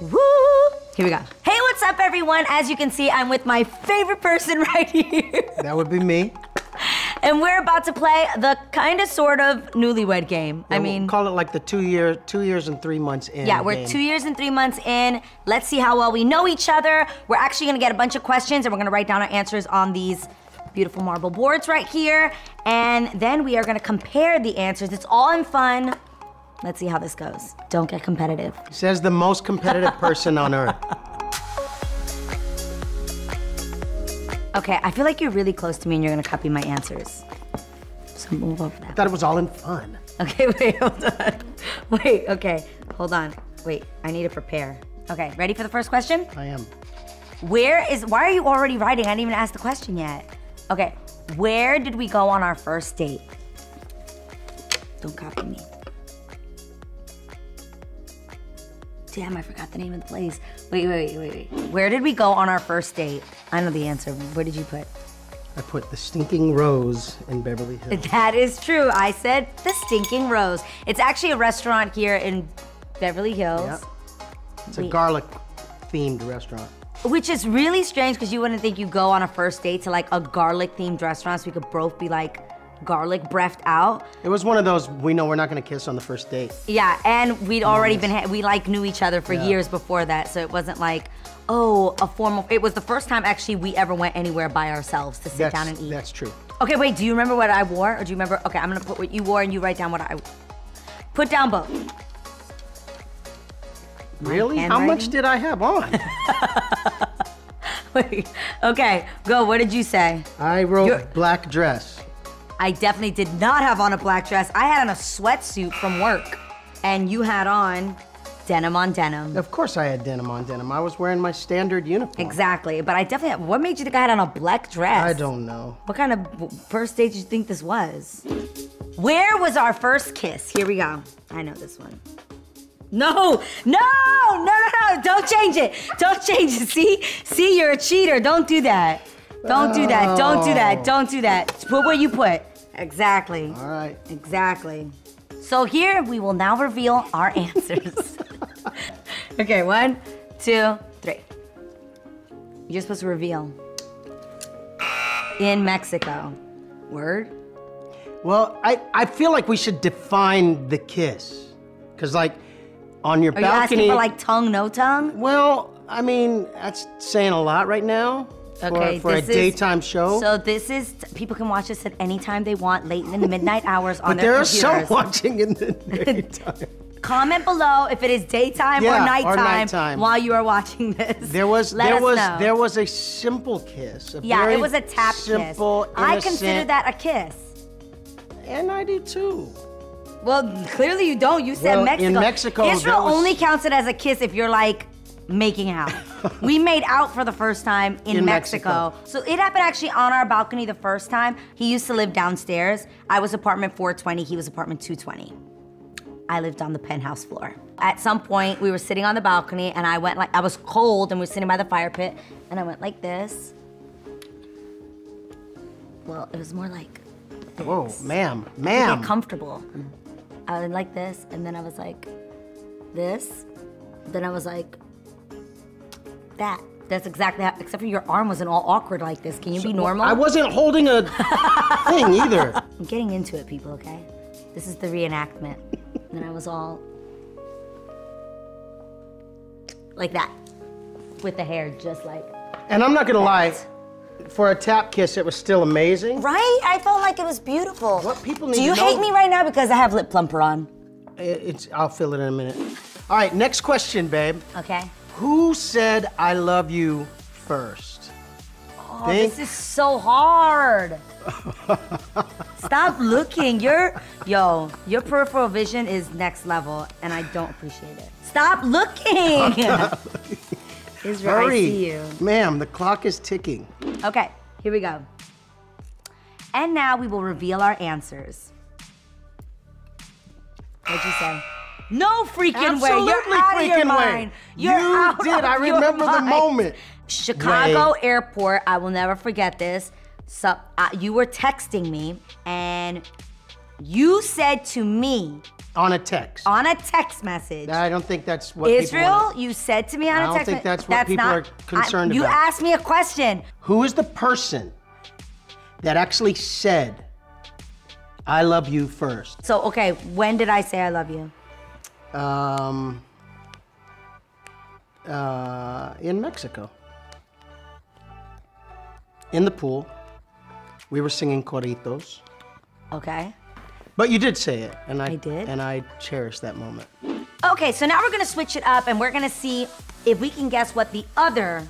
Woo! Here we go. Hey, what's up, everyone? As you can see, I'm with my favorite person right here. That would be me. And we're about to play the kind of sort of newlywed game. I We'll mean, call it like the two year, two years and three months in. yeah, we're game. two years and three months in. Let's see how well we know each other. We're actually gonna get a bunch of questions and we're gonna write down our answers on these beautiful marble boards right here. And then we are gonna compare the answers. It's all in fun. Let's see how this goes. Don't get competitive. Says the most competitive person on earth. Okay, I feel like you're really close to me and you're gonna copy my answers. So move over that. Thought it was all in fun. Okay, wait, hold on. Wait, okay, hold on. Wait, I need to prepare. Okay, ready for the first question? I am. Where is, why are you already writing? I didn't even ask the question yet. Okay, where did we go on our first date? Don't copy me. Damn, I forgot the name of the place. Wait, wait, wait, wait, wait. Where did we go on our first date? I know the answer. Where did you put? I put the stinking rose in Beverly Hills. That is true. I said the Stinking Rose. It's actually a restaurant here in Beverly Hills. Yep. It's a garlic themed restaurant. Which is really strange because you wouldn't think you go on a first date to like a garlic themed restaurant so we could both be like garlic breathed out. It was one of those we know we're not gonna kiss on the first date. Yeah, and we'd already been we like knew each other for Yeah. years before that, so it wasn't like oh a formal. It was the first time actually we ever went anywhere by ourselves to sit That's, down and eat. that's true. Okay, wait. Do you remember what I wore, or do you remember? Okay, I'm gonna put what you wore, and you write down what I. Put down both. Really? How much did I have on? Wait. Okay, go. What did you say? I wrote You're- black dress. I definitely did not have on a black dress. I had on a sweatsuit from work, and you had on denim on denim. Of course I had denim on denim. I was wearing my standard uniform. Exactly. But I definitely. Had, what made you think I had on a black dress? I don't know. What kind of first date did you think this was? Where was our first kiss? Here we go. I know this one. No, no, no, no, no. Don't change it. Don't change it. See? See, you're a cheater. Don't do that. Don't do that. Don't do that. Oh. Don't do that. Put what you put. Exactly. All right. Exactly. So here we will now reveal our answers. okay, one, two, three. You're supposed to reveal. In Mexico. Word? Well, I, I feel like we should define the kiss. Because, like, on your Are you balcony. asking for like tongue, no tongue? well, I mean, that's saying a lot right now. For- Okay, For, a this is- daytime show. So this is people can watch this at any time they want, late in the midnight hours on but their there are some computers. watching in the daytime. Comment below if it is daytime Yeah, or or nighttime, nighttime. while you are watching this. There was Let there us was know. there was a simple kiss. a yeah, it was a tap simple, kiss. I consider that a kiss. And I do too. Well, clearly you don't. You said Well, Mexico. in Mexico, Israel was- only counts it as a kiss if you're like making out. we made out for the first time in, In Mexico. Mexico. So it happened actually on our balcony the first time. He used to live downstairs. I was apartment 420. He was apartment 220. I lived on the penthouse floor. At some point, we were sitting on the balcony, and I went like I was cold, and we were sitting by the fire pit, and I went like this. Well, it was more like this Whoa, ma'am, ma'am. get comfortable. I went like this, and then I was like, this. Then I was like, that. That's exactly how, except for your arm wasn't all awkward like this. Can you be normal? I wasn't holding a thing either. I'm getting into it, people, okay? This is the reenactment. and I was all like that. With the hair just like. And I'm not gonna lie, for a tap kiss, it was still amazing. Right? I felt like it was beautiful. What people Do you to hate me right now because I have lip plumper on? It's I'll fill it in a minute. All right, next question, babe. Okay. Who said I love you first? Oh, Think- this is so hard. Stop looking. Your yo, your peripheral vision is next level, and I don't appreciate it. Stop looking. Israel, I Hurry, see you. ma'am. The clock is ticking. Okay, here we go. And now we will reveal our answers. What'd you say? No freaking way. You're Absolutely of your freaking way. mind. You're You did. I remember the moment. Chicago Way. airport. I will never forget this. So uh, you were texting me, and You said to me On a text. on a text message. I don't think that's what people Israel, you said to me on I a text. I don't think that's what people are concerned I, you about. asked me a question. Who is the person that actually said, I love you first? So, okay, when did I say I love you? Um, uh, in Mexico. In the pool. We were singing Coritos. Okay. But you did say it, and I, I did? and I cherish that moment. Okay, so now we're gonna switch it up and we're gonna see if we can guess what the other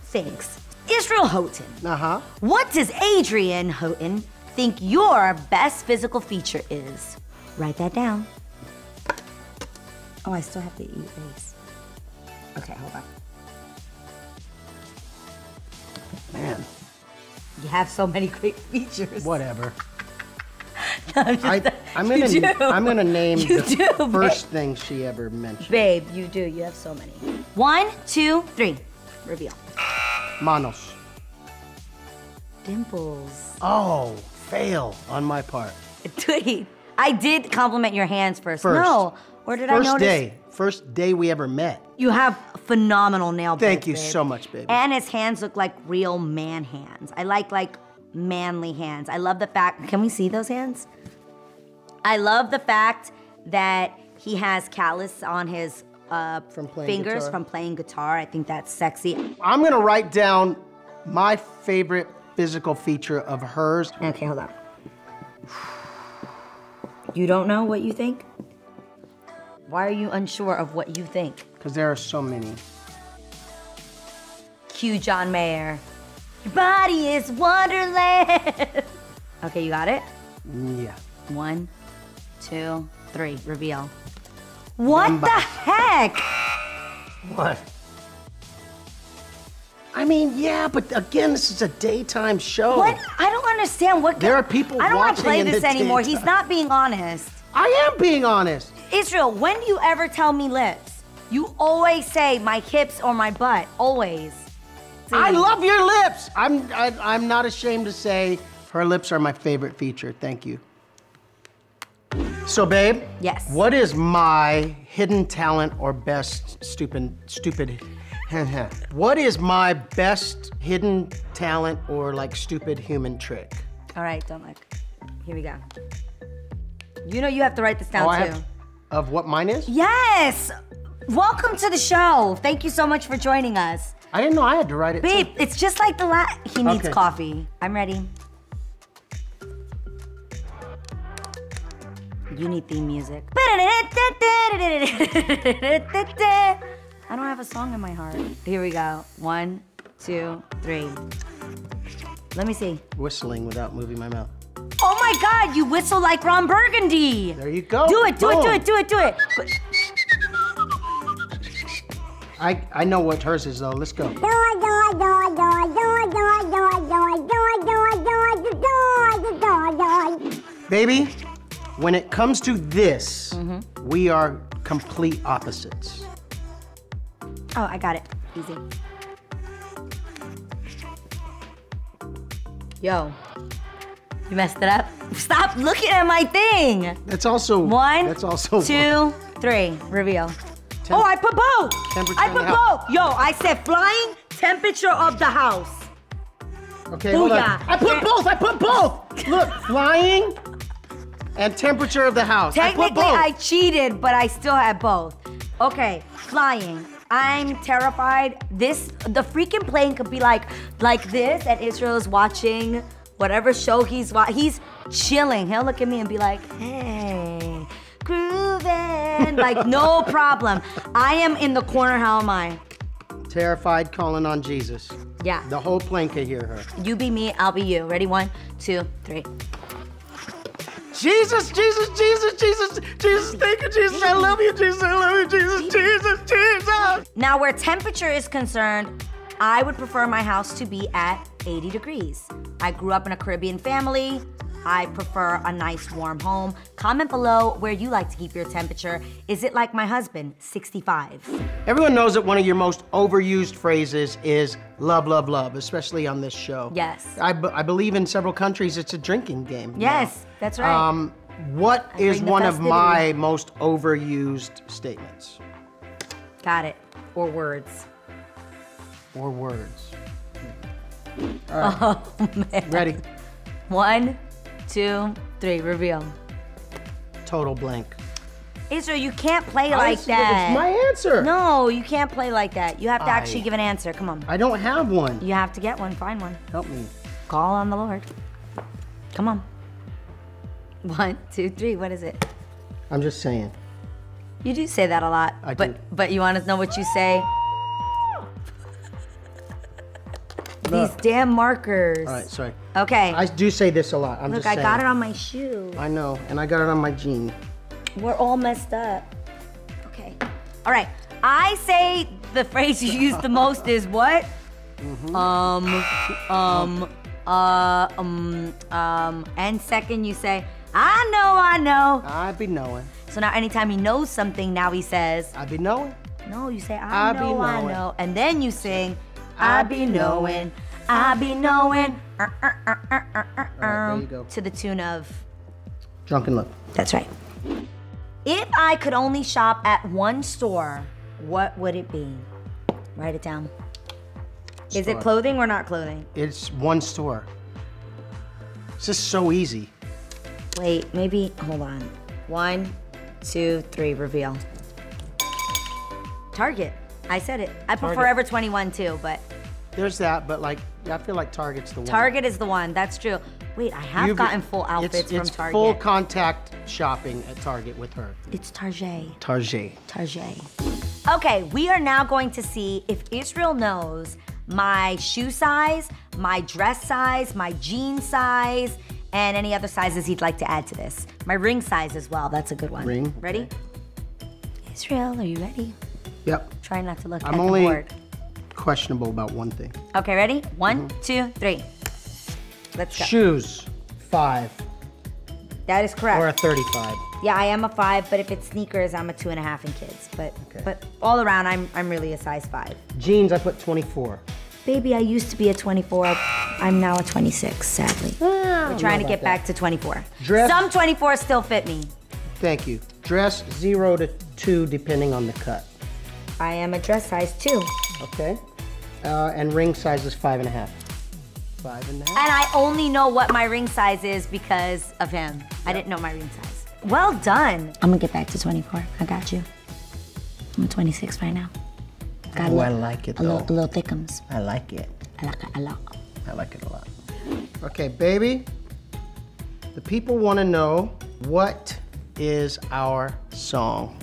thinks. Israel Houghton. Uh huh. What does Adrienne Houghton think your best physical feature is? Write that down. Oh, I still have to erase. Okay, hold on. Man, You have so many great features. whatever. I'm, just- I, I'm gonna do. I'm gonna name You the do, babe. first thing she ever mentioned. Babe, you do. You have so many. One, two, three. Reveal. Manos. Dimples. Oh, fail on my part. Wait, I did compliment your hands first. First. No, or did I notice? First day. First day we ever met. You have phenomenal nail Thank you babe. so much, baby. And his hands look like real man hands. I like like manly hands. I love the fact. Can we see those hands? I love the fact that he has callus on his uh, From fingers guitar. from playing guitar. I think that's sexy. I'm gonna write down my favorite physical feature of hers. Okay, hold on. You don't know what you think? Why are you unsure of what you think? Because there are so many. Cue John Mayer. Your body is Wonderland. okay, you got it? Yeah. One, two, three. Reveal. What the heck? What? I mean, yeah, but again, this is a daytime show. What? I don't understand what. There are people I don't want to play this anymore. He's not being honest. I am being honest. Israel, when do you ever tell me lips? You always say my hips or my butt. Always. I love your lips. I'm I, I'm not ashamed to say her lips are my favorite feature. Thank you. So, babe. Yes. What is my hidden talent or best stupid stupid? What is my best hidden talent or like stupid human trick? All right, don't look. Here we go. You know you have to write this down Oh, too. have of what mine is? Yes. Welcome to the show. Thank you so much for joining us. I didn't know I had to write it. too. Babe, it's just like the last. He needs Okay. coffee. I'm ready. You need theme music. I don't have a song in my heart. Here we go. One, two, three. Let me see. Whistling without moving my mouth. Oh my God, you whistle like Ron Burgundy. There you go. Do it, do it, do it, do it, do it. I I know what hers is though. Let's go. Baby, when it comes to this, Mm-hmm. we are complete opposites. Oh, I got it. Easy. Yo, you messed it up. Stop looking at my thing. That's also One, That's also two, three. Reveal. oh, I put both. Temperature I put both. Yo, I said flying temperature of the house. Okay, hold on. I put both. I put both. Look, flying and temperature of the house. I put Technically, both. I cheated, but I still had both. Okay, flying. I'm terrified. This the freaking plane could be like like this, and Israel's watching whatever show he's watching. he's chilling. He'll look at me and be like, "Hey, grooving," like no problem. I am in the corner. How am I? Terrified, calling on Jesus. Yeah. The whole plane could hear her. You be me, I'll be you. Ready? One, two, three. Jesus, Jesus, Jesus, Jesus, Jesus, thank you, Jesus. I love you, Jesus. I love you, Jesus, Jesus, Jesus. Now, where temperature is concerned, I would prefer my house to be at 80 degrees. I grew up in a Caribbean family. I prefer a nice warm home. Comment below where you like to keep your temperature. Is it like my husband, 65? Everyone knows that one of your most overused phrases is love, love, love, especially on this show. Yes. I, b- I believe in several countries it's a drinking game. now. Yes, that's right. Um, What I is one of my most overused statements Got it. Or words. or words? All right. Oh man. Ready? One, two, three. Reveal. Total blank. Israel, you can't play I like that. It's my answer. No, you can't play like that. You have to I- actually give an answer. Come on. I don't have one. You have to get one. Find one. Help me. Call on the Lord. Come on. One, two, three. What is it? I'm just saying. You do say that a lot. I but do. but you want to know what you say? These damn markers. All right, sorry. Okay. I do say this a lot. I'm Look, just I got it on my shoe. I know, and I got it on my jean. We're all messed up. Okay. All right. I say the phrase you use the most is what? Mm-hmm. Um, um, uh, um, um, and second you say, I know, I know. I be knowing. So now anytime he knows something, now he says, I be knowing. no, you say, I, I be know, I knowing. know. And then you sing, I be knowing, I be knowing. Uh, uh, uh, um. To the tune of Drunk in Love. That's right. If I could only shop at one store, what would it be? Write it down. Is it clothing or not clothing? It's one store. It's just so easy. Wait, maybe, hold on. One, two, three, reveal. Target. I said it. I put Target. Forever 21 too, but There's that, but like, I feel like Target's the one. Target is the one. That's true. Wait, I have You've- gotten full it's- outfits it's from Target. full contact shopping at Target with her. it's Target. Target. Target. Okay, we are now going to see if Israel knows my shoe size, my dress size, my jean size, and any other sizes he'd like to add to this. My ring size as well. That's a good one. Ring, Ready? Israel, are you ready? Yep. Try not to look I'm at only- the board. Questionable about one thing. Okay, ready? One, mm-hmm. two, three. Let's go. Shoes, five That is correct. or a 35. yeah, I am a five, but if it's sneakers, I'm a two and a half in kids. But Okay. but all around, I'm I'm really a size five. Jeans, I put 24. Baby, I used to be a 24. I'm now a 26, sadly. We're trying to get back to 24. Dress- Some 24 still fit me. Thank you. Dress, zero to two, depending on the cut. I am a dress size two. Okay. Uh, and ring size is five and a half. Five and a half. And I only know what my ring size is because of him. I didn't know my ring size. Well done. I'm gonna get back to 24. I got you. I'm a 26 right now. Got Oh, I like it a little, though. a little thickums. I like it. I like it a lot. I like it a lot. Okay, baby. The people want to know what is our song.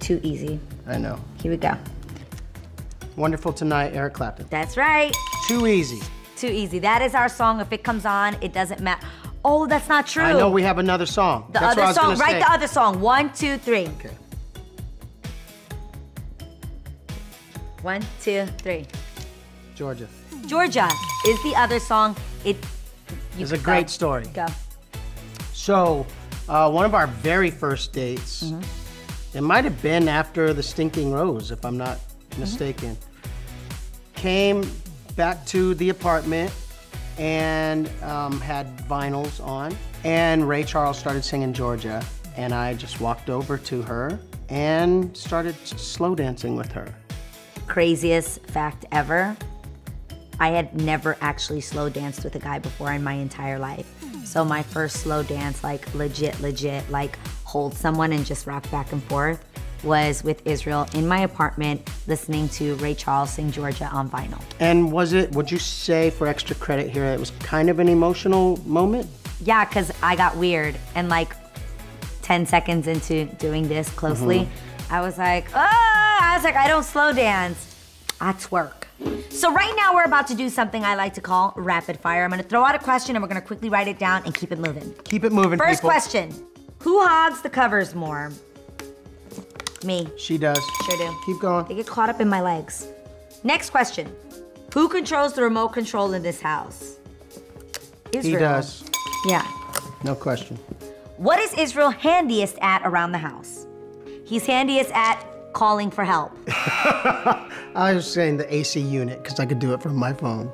Too easy. I know. Here we go. Wonderful Tonight, Eric Clapton. That's right. Too easy. Too easy. That is our song. If it comes on, it doesn't matter. Oh, that's not true. I know we have another song. The That's other was song. gonna Write say. the other song. One, two, three. Okay. One, two, three. Georgia. Georgia is the other song. It's a go. great story. Go. So, uh, one of our very first dates, Mm-hmm. it might have been after the Stinking Rose, if I'm not Mm-hmm. mistaken, came back to the apartment and um, had vinyls on. And Ray Charles started singing Georgia. And I just walked over to her and started slow dancing with her. Craziest fact ever. I had never actually slow danced with a guy before in my entire life. So my first slow dance, like legit, legit, like hold someone and just rock back and forth, was with Israel in my apartment listening to Ray Charles sing Georgia on vinyl. And was it, would you say for extra credit here, it was kind of an emotional moment? Yeah, because I got weird and like 10 seconds into doing this closely, I was like, ah, I was like, I don't slow dance. I twerk. So right now we're about to do something I like to call rapid fire. I'm gonna throw out a question and we're gonna quickly write it down and keep it moving. Keep it moving, First people. question, who hogs the covers more? Me, She does. sure do. Keep going. They get caught up in my legs. Next question, who controls the remote control in this house? Israel. He does. Yeah. No question. What is Israel handiest at around the house? He's handiest at calling for help. I was saying the AC unit because I could do it from my phone.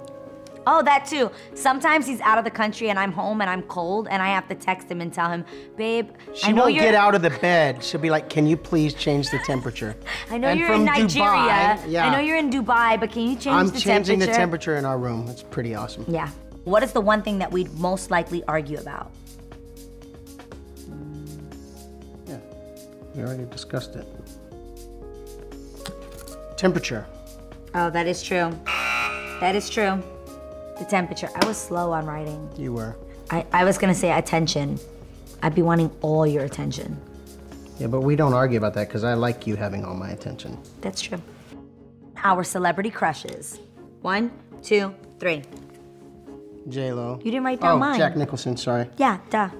Oh, that too. Sometimes he's out of the country and I'm home and I'm cold and I have to text him and tell him, babe, She I know won't you're get out of the bed. She'll be like, "Can you please change the temperature?" I know And you're in Nigeria. Dubai, yeah. I know you're in Dubai, but can you change I'm the temperature? I'm changing the temperature in our room. It's pretty awesome. Yeah. What is the one thing that we'd most likely argue about? Yeah, we already discussed it. Temperature. Oh, that is true. That is true. The temperature. I was slow on writing. You were. I, I was gonna say attention. I'd be wanting all your attention. Yeah, but we don't argue about that because I like you having all my attention. That's true. Our celebrity crushes. One, two, three. J Lo. You didn't write down oh, mine. Jack Nicholson. Sorry. Yeah, duh.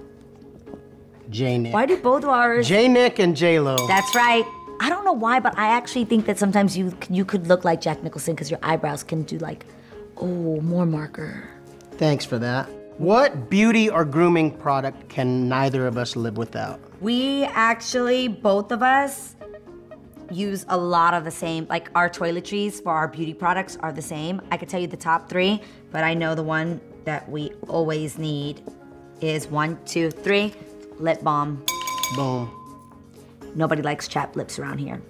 J Nick. Why do both of ours? J Nick and J Lo. That's right. I don't know why, but I actually think that sometimes you you could look like Jack Nicholson because your eyebrows can do like, oh, more marker. Thanks for that. What beauty or grooming product can neither of us live without? We actually, both of us, use a lot of the same, like our toiletries for our beauty products are the same. I could tell you the top three, but I know the one that we always need is one, two, three, lip balm. Boom. Nobody likes chapped lips around here.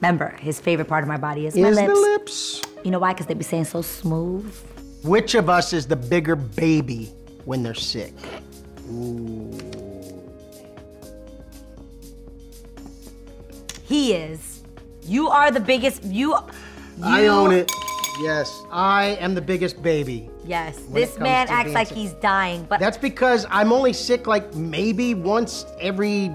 Remember, his favorite part of my body is my Is lips. the lips? You know why? Because they be saying so smooth. Which of us is the bigger baby when they're sick? He is. You are the biggest. You. I own it. Yes, I am the biggest baby. Yes. This man acts like he's dying, but That's because I'm only sick like maybe once every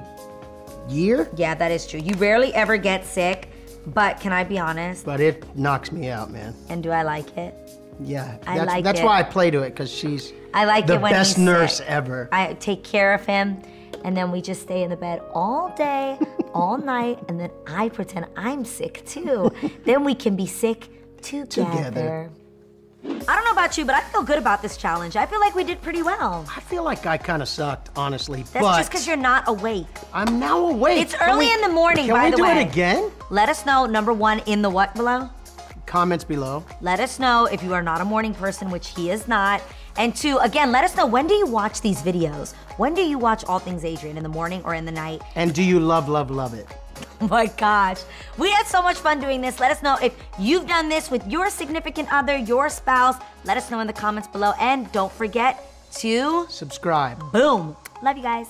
year, yeah, that is true. You rarely ever get sick, but can I be honest? but it knocks me out, man. And do I like it? Yeah, I that's, like that's it. why I play to it because she's I like the it when best nurse sick. ever. I take care of him, and then we just stay in the bed all day, all night, and then I pretend I'm sick too. then we can be sick together. Together. I don't know about you, but I feel good about this challenge. I feel like we did pretty well. I feel like I kind of sucked, honestly. That's but just because you're not awake. I'm now awake. It's Can early we- in the morning, by the way. Can we do it again? Let us know, number one, in the what below? Comments below. Let us know if you are not a morning person, which he is not. And two, again, let us know when do you watch these videos? When do you watch All Things Adrienne in the morning or in the night? And do you love, love, love it? Oh my gosh. We had so much fun doing this. Let us know if you've done this with your significant other, your spouse. Let us know in the comments below. And don't forget to Subscribe. boom. Love you guys.